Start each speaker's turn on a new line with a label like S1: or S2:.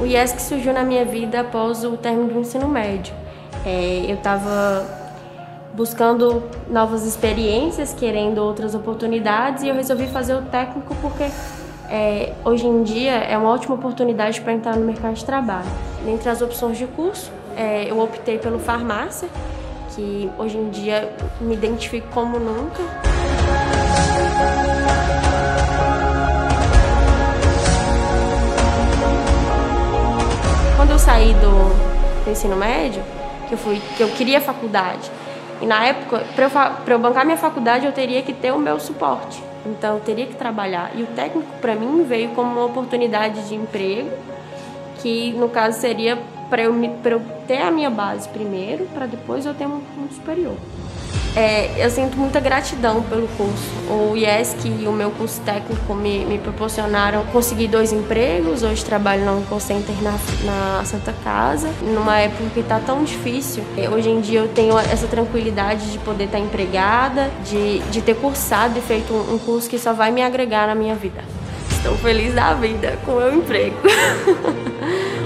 S1: O IESC surgiu na minha vida após o término do ensino médio. É, eu estava buscando novas experiências, querendo outras oportunidades e eu resolvi fazer o técnico porque é, hoje em dia é uma ótima oportunidade para entrar no mercado de trabalho. Dentre as opções de curso, é, eu optei pelo farmácia, que hoje em dia me identifico como nunca. Saí do, do ensino médio, que eu, fui, que eu queria faculdade, e na época, para eu, eu bancar minha faculdade, eu teria que ter o meu suporte. Então, eu teria que trabalhar. E o técnico, para mim, veio como uma oportunidade de emprego, que no caso seria para eu, eu ter a minha base primeiro, para depois eu ter um, um superior. É, eu sinto muita gratidão pelo curso. O IESC e o meu curso técnico me, me proporcionaram conseguir dois empregos. Hoje trabalho no call center na, na Santa Casa, numa época que está tão difícil. Hoje em dia eu tenho essa tranquilidade de poder estar tá empregada, de, de ter cursado e feito um, um curso que só vai me agregar na minha vida. Estou feliz da vida com o meu emprego.